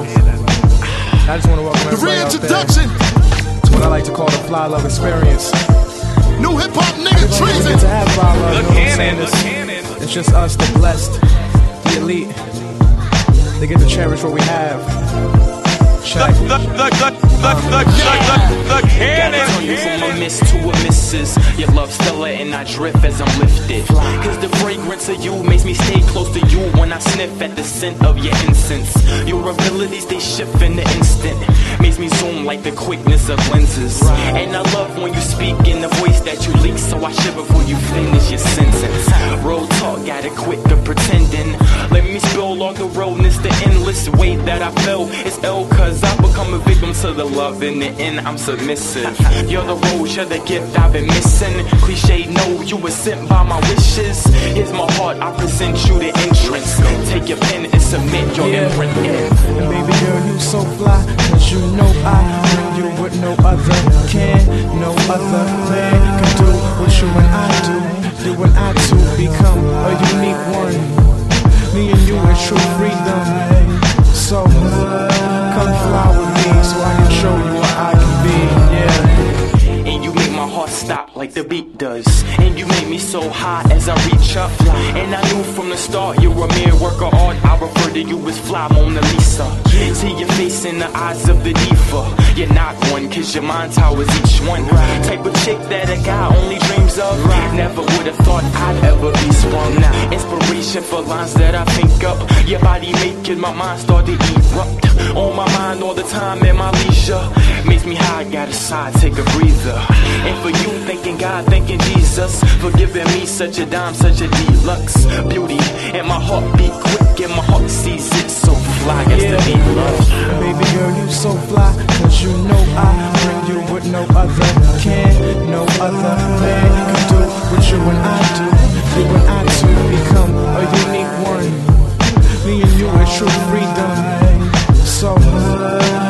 Snero. I just want to welcome The everybody out reintroduction. to what I like to call the Fly Love Experience. New hip hop nigga Everybody doesn't Treazon. get to have Fly Love, you know what I'm saying? cannon, the It's, cannon. it's just us, the blessed, the elite. They get to cherish what we have. Check. The, the, the, the, the, the, the, the cannon. Turn you from a miss to a missus. Your love stellar and I drift as I'm lifted. Cause the fragrance of you makes me stay close to you when I sniff at the scent of your incense. Your abilities they shift in the instant. Makes me zoom like the quickness of lenses. And I love when you speak in the voice that you leak, so I shiver before you finish your sentence. Road talk, weight that I felt. It's L cause I become a victim to the love in the end. I'm submissive. You're the rose, you're the gift I've been missing. Cliche, no, you were sent by my wishes. Here's my heart, I present you the entrance. Take your pen and submit your Yeah. imprint. And baby girl, you so fly, cause you know I bring you with no other can, no other man can do what you and I do. Do and I too become a unique one. Me and you is true freedom. So I can show you what I can be. Yeah. And you make my heart stop like the beat does. And you make me so high as I reach up. And I knew from the start you're a mere work of art. I refer to you as Fly Mona Lisa. See your face in the eyes of the diva. You're not one, cause your mind towers each one. Type of chick that a guy only dreams of. Never would have thought I'd ever be sprung. Inspiration for lines that I think up. Your body making my mind start to erupt. On my mind all the time in my leisure. Makes me high, got a sigh, take a breather. And for you, thanking God, thanking Jesus for giving me such a dime, such a deluxe beauty. And my heart beat quick, and my heart freedom. So